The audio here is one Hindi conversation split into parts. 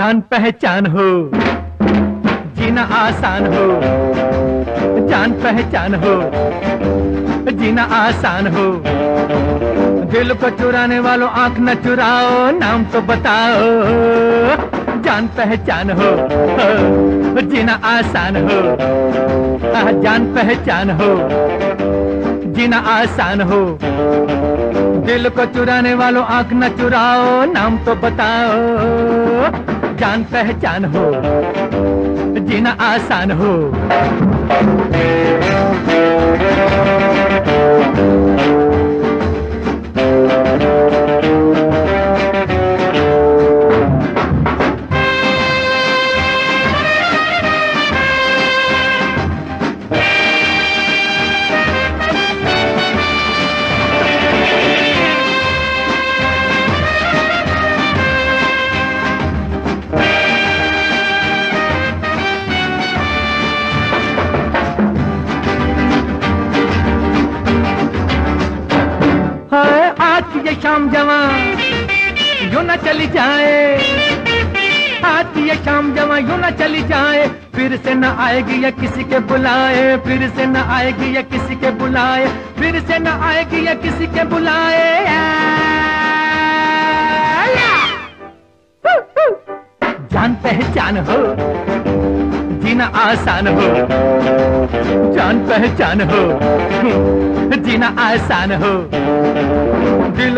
जान पहचान हो, जीना आसान हो, जान पहचान हो, जीना आसान हो। दिल को चुराने वालों आँख न चुराओ, नाम तो बताओ, जान पहचान हो, जीना आसान हो जान पहचान हो, जीना आसान हो। दिल को चुराने वालों आँख न चुराओ, नाम तो बताओ जान पहचान हो जीना आसान हो। आज ये शाम जवा, यूँ ना चली जाए। आज ये शाम जवा, यूँ न चली जाए। फिर से न आएगी या किसी के बुलाए, फिर से न आएगी या किसी के बुलाए, फिर से न आएगी या किसी के बुलाए। जान पहचान हो, जीना आसान हो। जान पहचान हो, जीना आसान हो।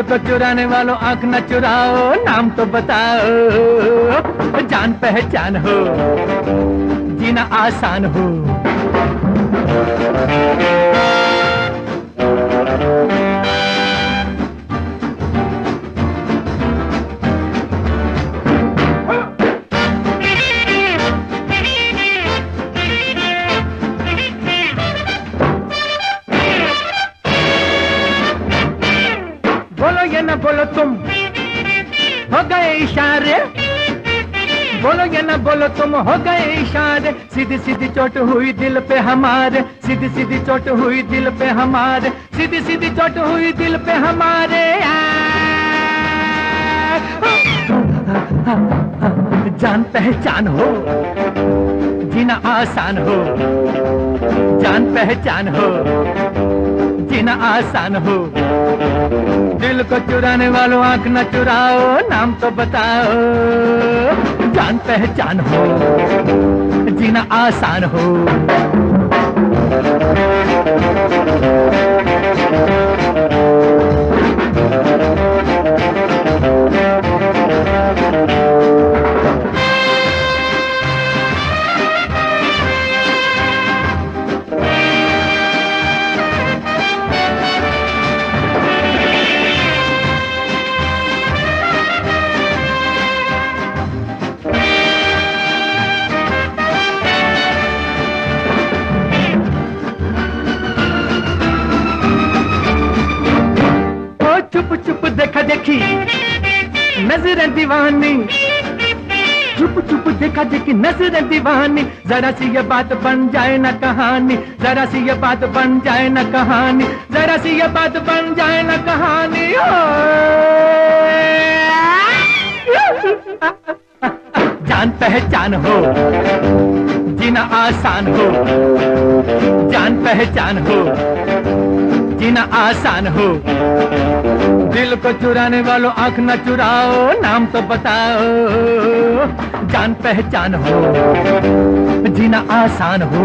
को चुराने वालों आँख न चुराओ, नाम तो बताओ। जान पहचान हो, जीना आसान हो। ये ना बोलो तुम। हो गए इशारे। बोलो ये ना बोलो तुम। हो गए इशारे। सीधी सीधी चोट हुई दिल पे हमारे। सीधी सीधी चोट हुई दिल पे हमारे। सीधी सीधी चोट हुई दिल पे हमारे। जान पहचान हो। जीना आसान हो। जान पहचान हो। जीना आसान हो। दिल को चुराने वालों आँख न चुराओ, नाम तो बताओ, जान पहचान हो, जीना आसान हो। ओ देखा, नज़रें दीवानी। चुप चुप, देखा, देखी, नज़रें दीवानी। जरा सी ये बात बन जाए ना कहानी, जरा सी ये बात बन जाए ना कहानी, जरा सी ये बात बन जाए ना कहानी, ओ! जान पहचान हो, जीना आसान हो, जान पहचान हो। जीना आसान हो। दिल को चुराने वालों आँख न चुराओ, नाम तो बताओ, जान पहचान हो, जीना आसान हो।